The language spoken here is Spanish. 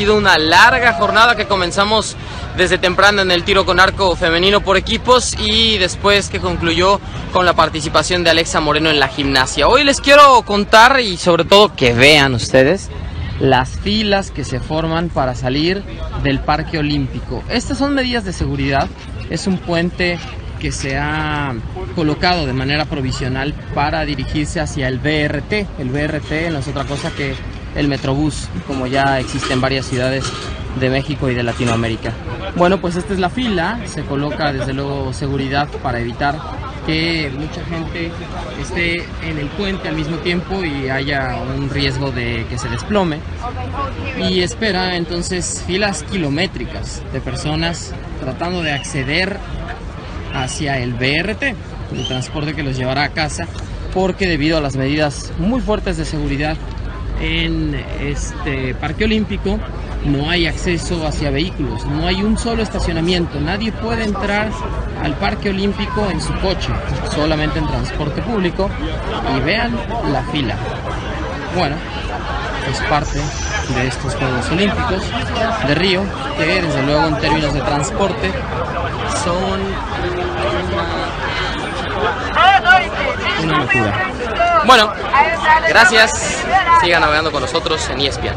sido una larga jornada que comenzamos desde temprano en el tiro con arco femenino por equipos y después que concluyó con la participación de Alexa Moreno en la gimnasia. Hoy les quiero contar y sobre todo que vean ustedes las filas que se forman para salir del Parque Olímpico. Estas son medidas de seguridad, es un puente que se ha colocado de manera provisional para dirigirse hacia el BRT. El BRT no es otra cosa que el Metrobús, como ya existe en varias ciudades de México y de Latinoamérica. Bueno, pues esta es la fila, se coloca desde luego seguridad para evitar que mucha gente esté en el puente al mismo tiempo y haya un riesgo de que se desplome. Y espera entonces filas kilométricas de personas tratando de acceder hacia el BRT, el transporte que los llevará a casa, porque debido a las medidas muy fuertes de seguridad en este parque olímpico no hay acceso hacia vehículos, no hay un solo estacionamiento, nadie puede entrar al parque olímpico en su coche, solamente en transporte público y vean la fila. Bueno, es parte de estos Juegos Olímpicos de Río, que desde luego en términos de transporte son una locura. Bueno, gracias. Sigan navegando con nosotros en ESPN.